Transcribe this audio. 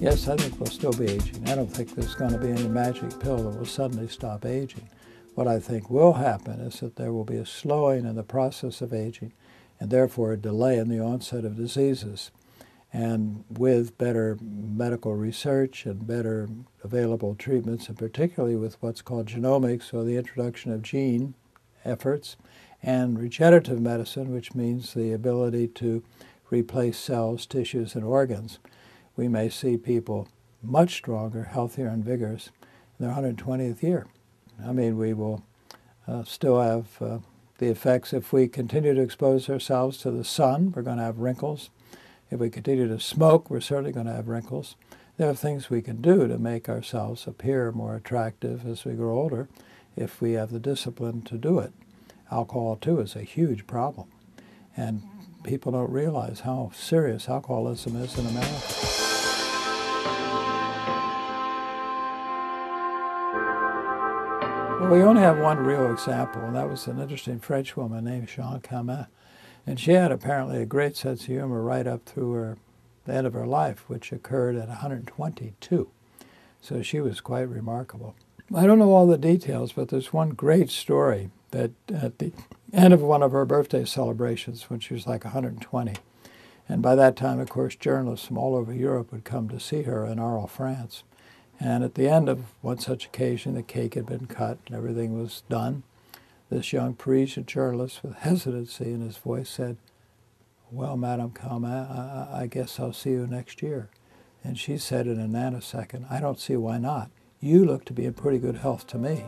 Yes, I think we'll still be aging. I don't think there's going to be any magic pill that will suddenly stop aging. What I think will happen is that there will be a slowing in the process of aging and therefore a delay in the onset of diseases. And with better medical research and better available treatments, and particularly with what's called genomics, or the introduction of gene efforts, and regenerative medicine, which means the ability to replace cells, tissues, and organs, we may see people much stronger, healthier, and vigorous in their 120th year. I mean, we will uh, still have uh, the effects if we continue to expose ourselves to the sun, we're going to have wrinkles. If we continue to smoke, we're certainly going to have wrinkles. There are things we can do to make ourselves appear more attractive as we grow older if we have the discipline to do it. Alcohol, too, is a huge problem. And people don't realize how serious alcoholism is in America. Well, we only have one real example, and that was an interesting French woman named Jeanne Calment. And she had apparently a great sense of humor right up through her, the end of her life, which occurred at 122. So she was quite remarkable. I don't know all the details, but there's one great story that at the end of one of her birthday celebrations when she was like 120, and by that time, of course, journalists from all over Europe would come to see her in Arles, France. And at the end of one such occasion, the cake had been cut and everything was done. This young Parisian journalist, with hesitancy in his voice, said, Well, Madame Calment, I, I guess I'll see you next year. And she said in a nanosecond, I don't see why not. You look to be in pretty good health to me.